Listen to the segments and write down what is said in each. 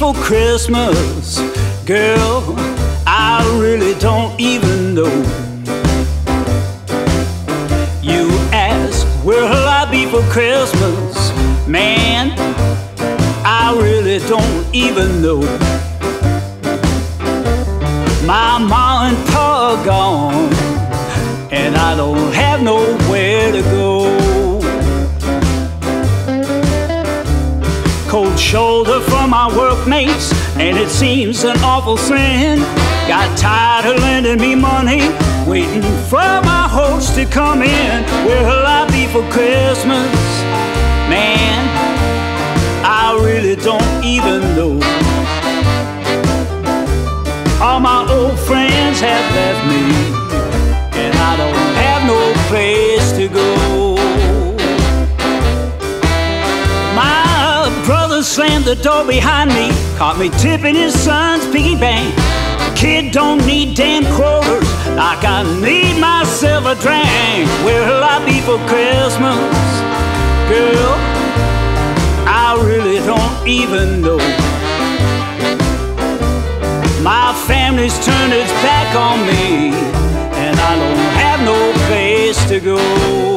for Christmas? Girl, I really don't even know. You ask, where'll I be for Christmas? Man, I really don't even know. My mom and pa gone, and I don't have nowhere to go. Cold shoulder from my workmates, and it seems an awful sin. Got tired of lending me money, waiting for my host to come in. Where'll I be for Christmas? Man, I really don't even know. All my old friends have left me, Slammed the door behind me, caught me tipping his son's piggy bank. Kid don't need damn quarters like I need myself a drink. Where'll I be for Christmas? Girl, I really don't even know. My family's turned its back on me, and I don't have no place to go.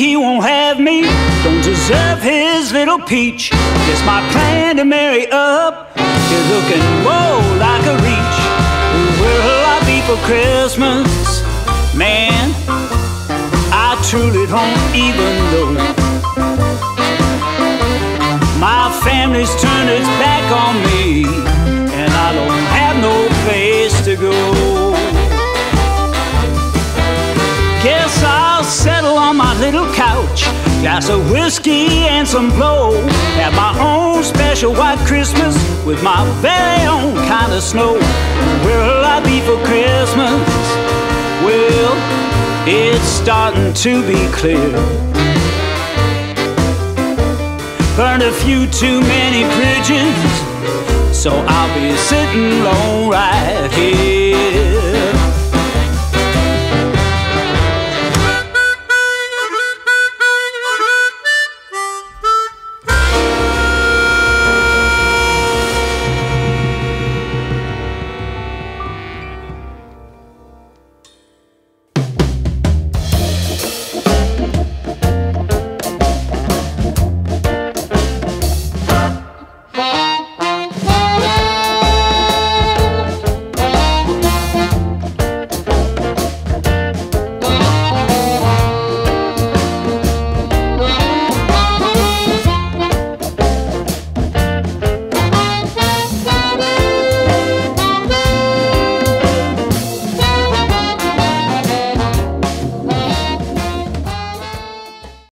He won't have me. Don't deserve his little peach. It's my plan to marry up. You're looking more like a reach. Where'll I be for Christmas? Man, I truly don't even know. My family's turned its back on me, and I don't have no place to go. Couch. some whiskey and some blow. Have my own special white Christmas with my very own kind of snow. Where'll I be for Christmas? Well, it's starting to be clear. Burned a few too many bridges, so I'll be sitting alone right here.